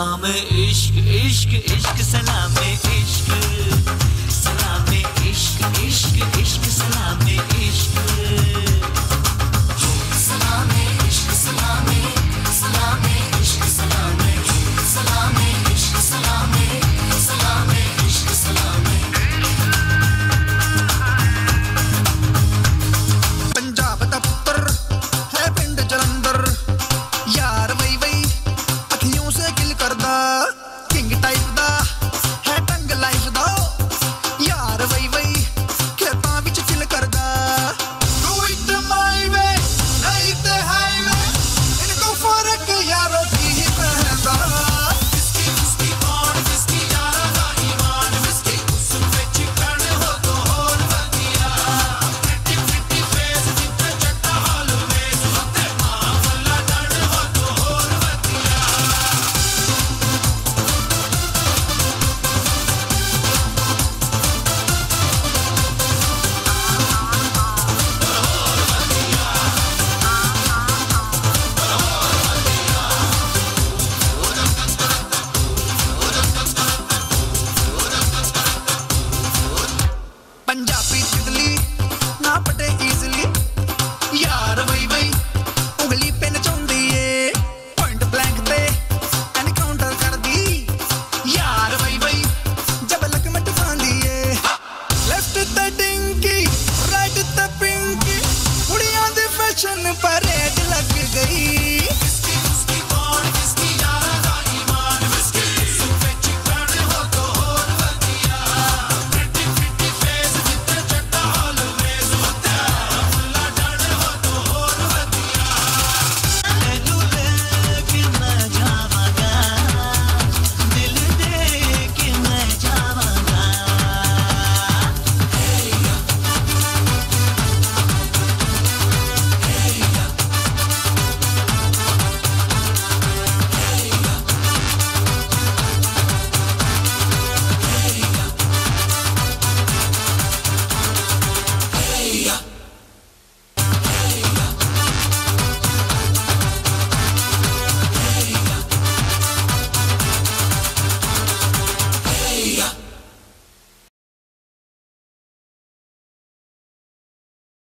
सलाम इश्क इश्क इश्क सलाम इश्क। सलाम इश्क इश्क इश्क। रोशन पर लग गई